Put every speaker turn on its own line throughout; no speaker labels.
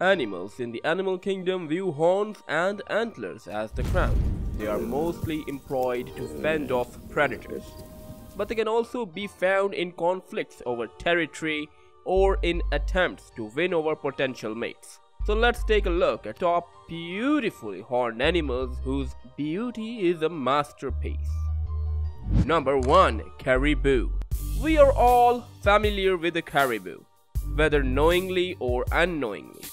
Animals in the animal kingdom view horns and antlers as the crown. They are mostly employed to fend off predators. But they can also be found in conflicts over territory or in attempts to win over potential mates. So let's take a look at top beautifully horned animals whose beauty is a masterpiece. Number 1. Caribou We are all familiar with the caribou, whether knowingly or unknowingly.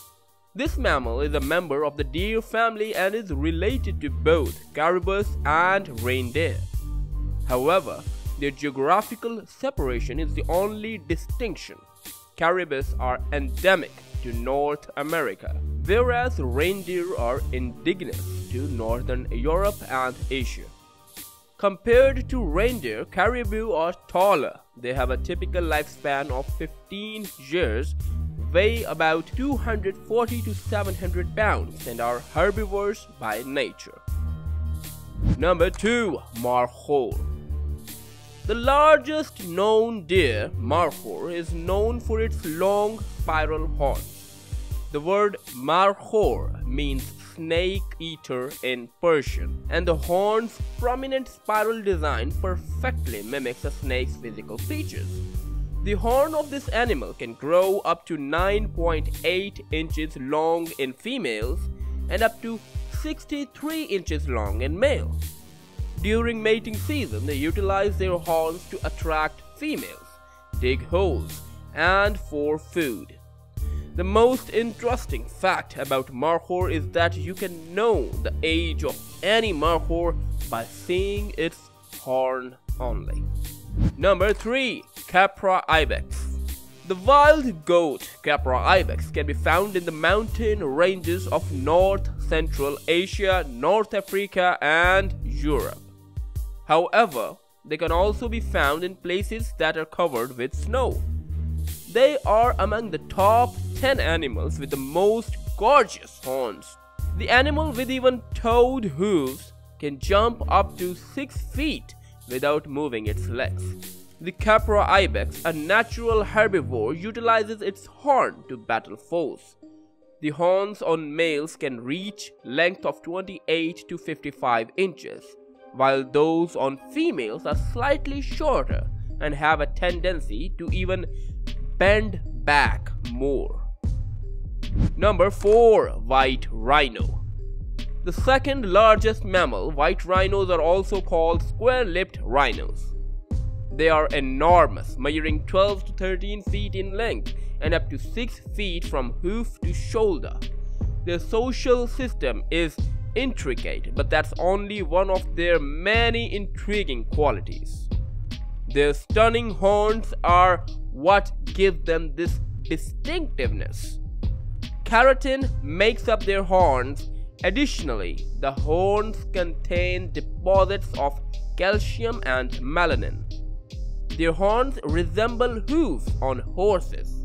This mammal is a member of the deer family and is related to both caribous and reindeer. However, their geographical separation is the only distinction. Caribous are endemic to North America, whereas reindeer are indigenous to Northern Europe and Asia. Compared to reindeer, caribou are taller. They have a typical lifespan of 15 years weigh about 240 to 700 pounds and are herbivores by nature. Number 2. Markhor The largest known deer, Markhor, is known for its long spiral horns. The word Markhor means snake eater in Persian, and the horn's prominent spiral design perfectly mimics a snake's physical features. The horn of this animal can grow up to 9.8 inches long in females and up to 63 inches long in males. During mating season, they utilize their horns to attract females, dig holes, and for food. The most interesting fact about Markhor is that you can know the age of any Markhor by seeing its horn only. Number 3. Capra Ibex The wild goat Capra Ibex can be found in the mountain ranges of North Central Asia, North Africa and Europe. However, they can also be found in places that are covered with snow. They are among the top 10 animals with the most gorgeous horns. The animal with even toed hooves can jump up to 6 feet without moving its legs. The Capra ibex, a natural herbivore, utilizes its horn to battle foes. The horns on males can reach length of 28 to 55 inches, while those on females are slightly shorter and have a tendency to even bend back more. Number 4. White Rhino the second largest mammal, white rhinos are also called square-lipped rhinos. They are enormous, measuring 12 to 13 feet in length and up to 6 feet from hoof to shoulder. Their social system is intricate, but that's only one of their many intriguing qualities. Their stunning horns are what give them this distinctiveness. Keratin makes up their horns Additionally, the horns contain deposits of calcium and melanin. Their horns resemble hooves on horses.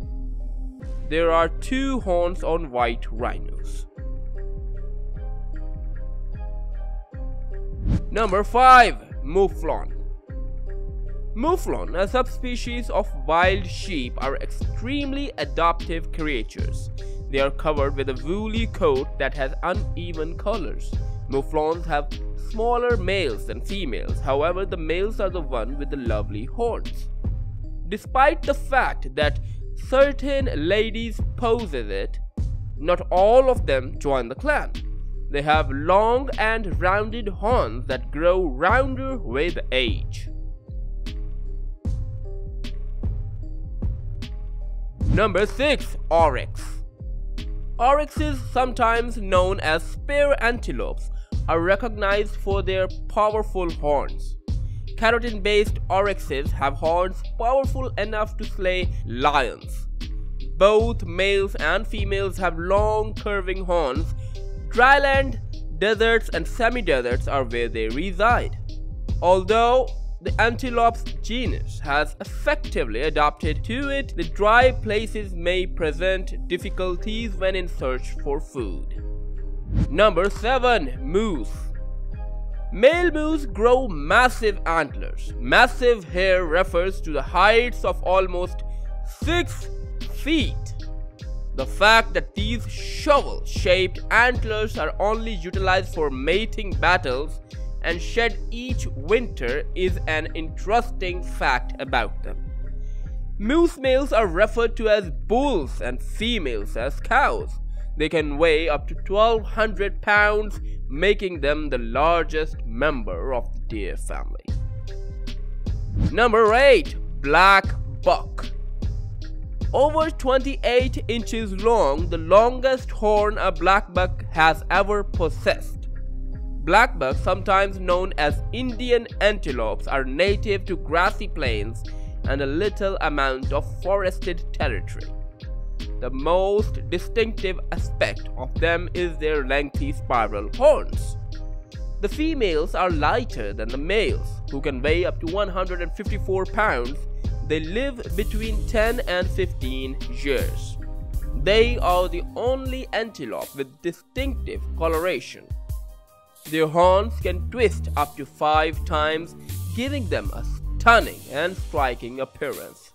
There are two horns on white rhinos. Number 5. Mouflon Mouflon, a subspecies of wild sheep, are extremely adaptive creatures. They are covered with a woolly coat that has uneven colors. Mouflons have smaller males than females, however the males are the one with the lovely horns. Despite the fact that certain ladies possess it, not all of them join the clan. They have long and rounded horns that grow rounder with age. Number 6. Oryx Oryxes, sometimes known as spear antelopes, are recognized for their powerful horns. Keratin-based oryxes have horns powerful enough to slay lions. Both males and females have long curving horns. Dryland, deserts and semi-deserts are where they reside. Although the antelope's genus has effectively adapted to it, the dry places may present difficulties when in search for food. Number 7. Moose Male moose grow massive antlers. Massive here refers to the heights of almost 6 feet. The fact that these shovel-shaped antlers are only utilized for mating battles and shed each winter is an interesting fact about them. Moose males are referred to as bulls and females as cows. They can weigh up to 1200 pounds, making them the largest member of the deer family. Number 8. Black Buck Over 28 inches long, the longest horn a black buck has ever possessed. Black bucks, sometimes known as Indian antelopes, are native to grassy plains and a little amount of forested territory. The most distinctive aspect of them is their lengthy spiral horns. The females are lighter than the males, who can weigh up to 154 pounds. They live between 10 and 15 years. They are the only antelope with distinctive coloration. Their horns can twist up to five times, giving them a stunning and striking appearance.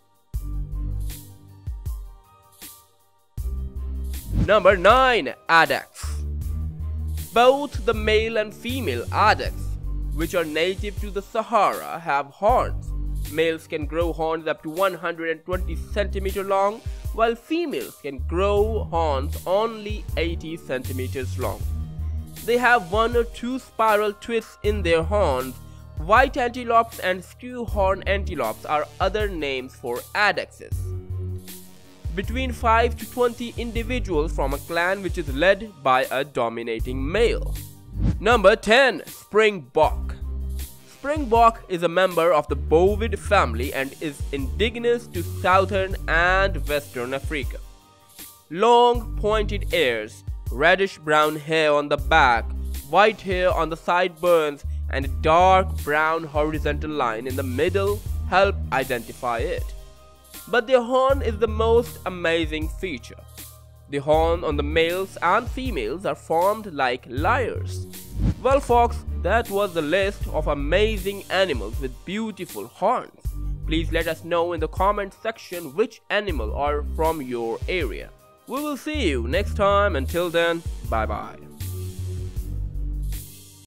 Number 9. Addax Both the male and female addax, which are native to the Sahara, have horns. Males can grow horns up to 120 cm long, while females can grow horns only 80 cm long. They have one or two spiral twists in their horns. White antelopes and screw-horn antelopes are other names for addaxes. Between 5 to 20 individuals from a clan which is led by a dominating male. Number 10. Springbok Springbok is a member of the bovid family and is indigenous to southern and western Africa. Long pointed ears, reddish brown hair on the back, white hair on the sideburns, and a dark brown horizontal line in the middle help identify it. But the horn is the most amazing feature. The horn on the males and females are formed like lyres. Well folks, that was the list of amazing animals with beautiful horns. Please let us know in the comment section which animal are from your area. We will see you next time. Until then, bye bye.